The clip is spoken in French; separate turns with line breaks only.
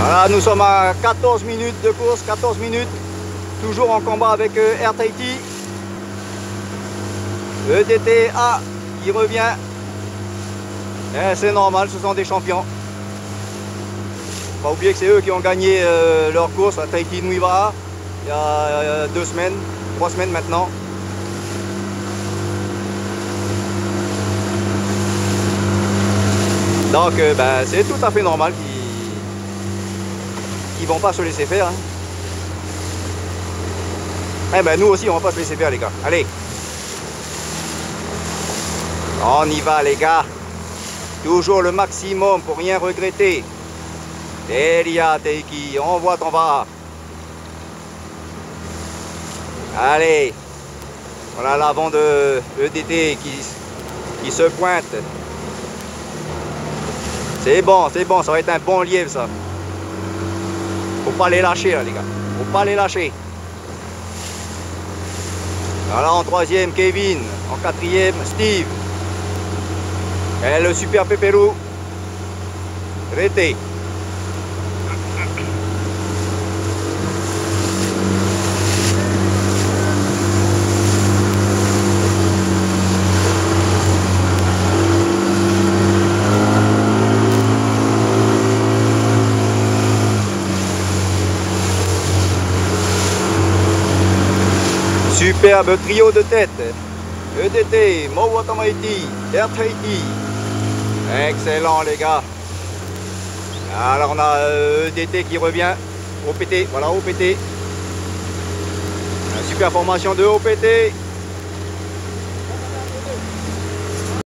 Voilà, nous sommes à 14 minutes de course, 14 minutes. Toujours en combat avec euh, Air Tahiti. EDT A qui revient. Eh, c'est normal, ce sont des champions. Pas oublier que c'est eux qui ont gagné euh, leur course à Tahiti Nuiva il y a euh, deux semaines, trois semaines maintenant. Donc ben, c'est tout à fait normal qu'ils ne vont pas se laisser faire. hein. Eh ben nous aussi on va pas se laisser faire les gars. Allez. On y va les gars. Toujours le maximum pour rien regretter. Delia Teiki, envoie ton va. Allez. Voilà l'avant de EDT qui, qui se pointe. C'est bon, c'est bon, ça va être un bon lièvre ça. Faut pas les lâcher là les gars. Faut pas les lâcher. Voilà en troisième Kevin, en quatrième Steve. Et le super pépérou. Rété. Superbe trio de tête. EDT, Mowatamaiti, Air Tahiti. Excellent les gars. Alors on a euh, EDT qui revient. OPT, voilà OPT. Super formation de OPT.